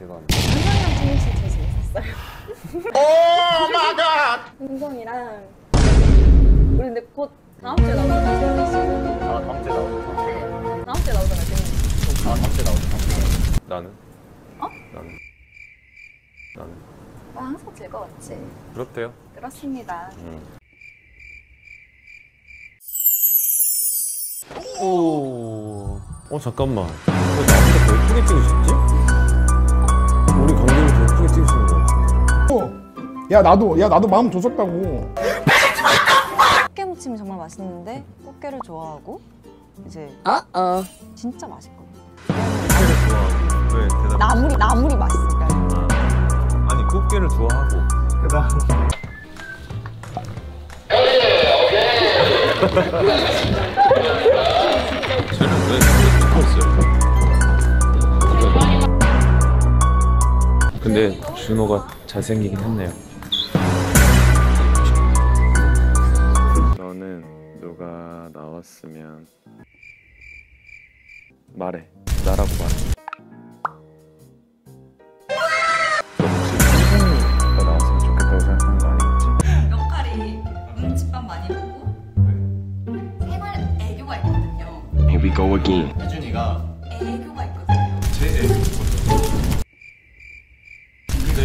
제가 한상이랑 재민 씨 제일 재밌었어요. 흥성이랑 우리 근데 곧 다음 주에 나오잖아 재민 씨. 아 다음 주에 나오죠. 다음 주에 나오잖아 재민 씨. 아 다음 주에 나오죠. 나는? 어? 나는? 나는? 아, 항상 즐거웠지. 그렇대요. 그렇습니다. 오. 어 잠깐만. 왜 나보다 더 예쁘게 찍으셨지? 야 나도 야 나도 마음 줬었다고 꽃게무침이 정말 맛있는데 꽃게를 좋아하고 이제 진짜 맛있거든요. 꽃게를 좋아하고. 왜 대답? 나물이 나물이 맛있으니까. 아. 아니 꽃게를 좋아하고. 쟤는 왜 붙었어요? 근데 준호가 잘생기긴 했네요. 나왔으면 말해. 나라고 말해. 너 혹시 가 나왔으면 좋겠다고 생각하는 거 아니겠지? 역할이 눈치밥 많이 보고 생활 애교가 있거든요. Here we go again. 혜준이가 애교가 있거든요. 제 애교 근데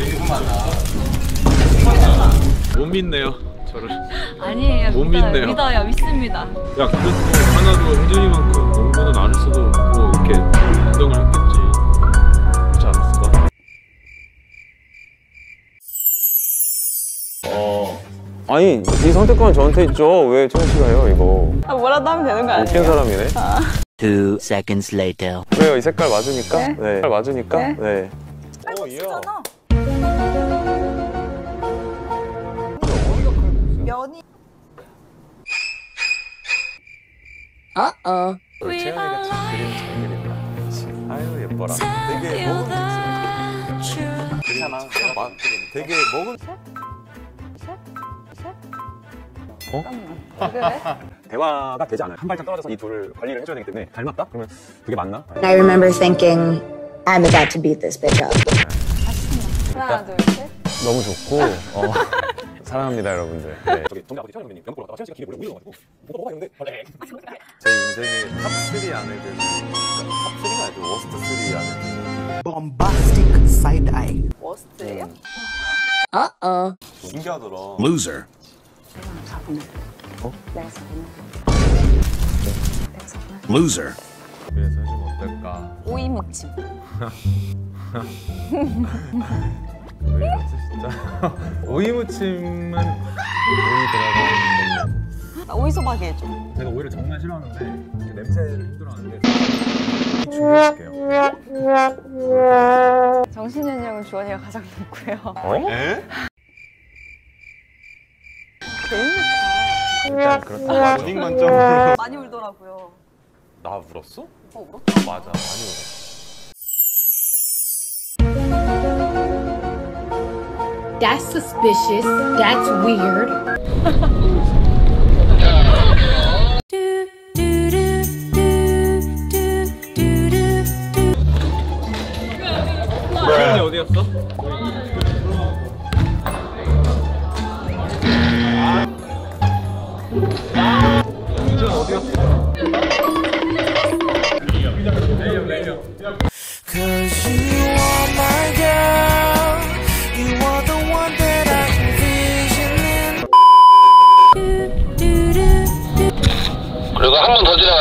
나못 믿네요. 저를. 아니에요. 못 믿어요. 믿네요. 믿어요. 믿습니다. 야, 그래도 뭐 하나도 혜준이만큼 공부는 안 했어도 뭐 이렇게 운동을 했겠지. 그렇지 않았을까? 어. 아니, 이 선택권은 저한테 있죠. 왜 청씨가 해요, 이거. 아, 뭐라도 하면 되는 거 웃긴 사람이네. Two seconds later. 왜요? 이 색깔 맞으니까? 네. 색깔 맞으니까? 네. 네. 어, 이야. 면 채연이가 참 그림 잘 그린다. 그치. 아유, 예뻐라. 되게 먹은 괜찮아 내가 막 되게 먹은 대화가 되지 않아요. 한 발짝 떨어져서 이 둘을 관리를 해줘야 되기 때문에 닮았다? 그러면 그게 맞나? I remember thinking, I'm about to beat this bitch up. 하나 둘 셋. 너무 좋고, 어. 사랑합니다, 여러분들. 네. 저기 동네 아버지 태연 선배님 연보러 왔다가 씨가 길에 몰래 뭐가 뭐가 있는데 원래 제 인생의 탑3 안에들. 탑3가 아니고 워스트 3 안에. bombastic side eye. 워스트예요? 신기하더라 Loser. Loser. 위해서 해주면 어떨까? 오이 무침. 왜 이러지, 진짜? 오이무침은 오이 들어가는 나 오이 소박이 해줘. 제가 오이를 정말 싫어하는데 냄새를 힘들어하는데 준비해줄게요. 정신연령은 주원이가 가장 높고요. 어? 에? 일단 그렇다. 본인 관점으로 많이 울더라고요. 나 울었어? 어, 울었어? 맞아, 많이 울었어. That's suspicious. That's weird.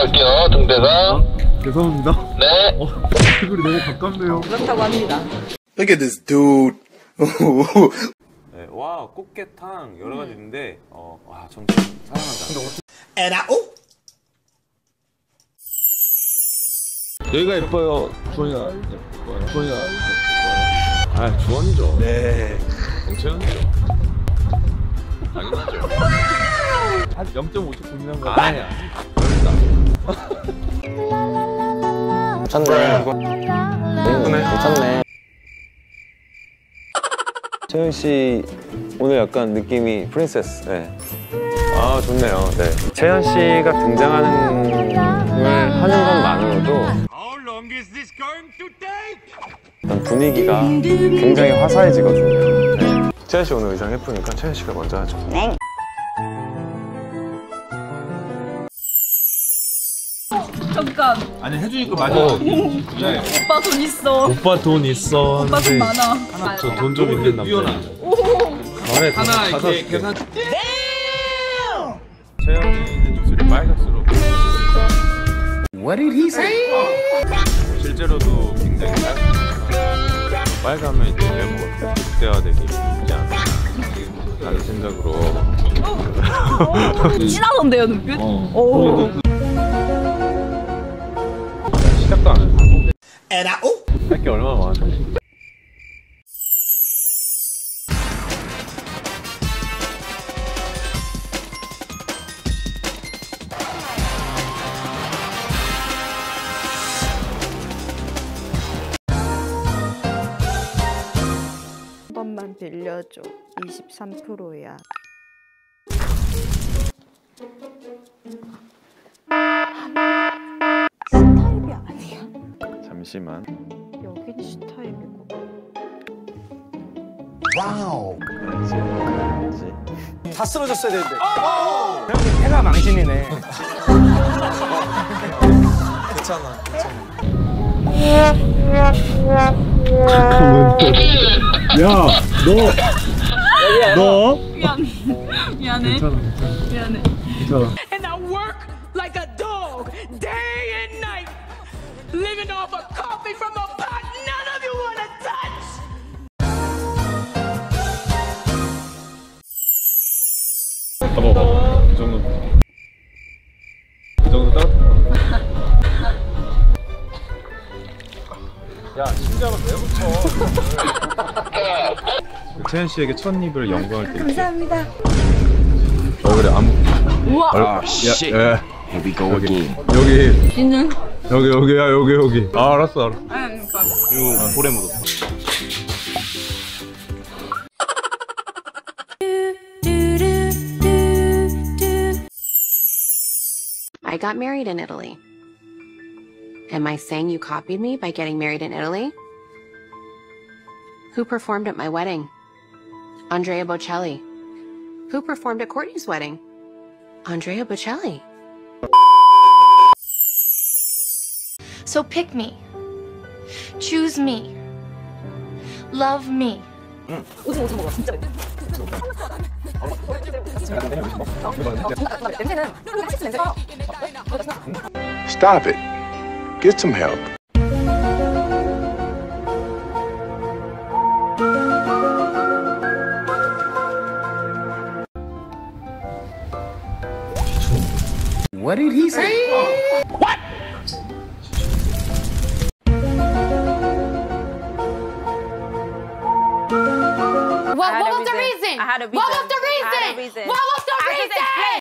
갈게요, 등대가. 죄송합니다. 네. 얼굴이 너무 가깝네요. 그렇다고 합니다. Look at this dude 네, 와 꽃게탕 여러 가지 있는데 어, 와 점점 사랑한다. I oh 여기가 예뻐요. 주원이가 예뻐요. 주원이가 예뻐요. 아 주원이죠. 네 정채연이죠. 당연하죠. 한 0.5초 고민한 거 아니야. 괜찮네. 이거. 괜찮네. 채연 씨 오늘 약간 느낌이 프린세스. 네. 아 좋네요. 네. 채연 씨가 등장하는 걸 하는 것만으로도 일단 분위기가 굉장히 화사해지거든요. 네. 채연 씨 오늘 의상 예쁘니까 채연 씨가 먼저 하죠. 잠깐. 아니 해주니까 많이 오빠 돈 있어. 오빠 돈 있어. 오빠 돈 많아. 저돈 좀 있는 남자. 말해 하나 돈 이렇게 계산 채연이는 입술이 빨갈수록 What did he say? 실제로도 굉장히. 빨가면 이제 외모가 극대화되기 쉽지 않나 라는 생각으로 진하던데요 눈빛? 오. 시작도 안 했어. And I, oh, 할게 얼마나 많아. 한 번만 빌려줘. 23%야. 잠시만. 여긴 스타일이고. 와우. 알지? 알지? 다 쓰러졌어야 되는데 해가 망신이네. 괜찮아 야, 너, 너. 미안. 미안해. 미안해. And I work like a dog day and night, living off a coffee from a pot none of you want to touch. 봐봐봐. 이 정도. 이. 야, 심장을 왜 붙여? 채연 씨에게 첫 입을 연구할 때. 감사합니다. 얼굴에 아무. 우와. 아, 씨. 야, 야. Here we go 여기, 여기. 진은. 여기, 여기야, 여기, 여기. 아, 알았어, 알았어. 이거 볼에 묻었어 I got married in Italy. Am I saying you copied me by getting married in Italy? Who performed at my wedding? Andrea Bocelli. Who performed at Courtney's wedding? Andrea Bocelli. So pick me. Choose me. Love me. 오징어 오징어 먹어 진짜 맵다. 냄새는 치즈 냄새가. stop it. Get some help. What did he say? What, I had a What was reason. the reason? reason. What was the I reason?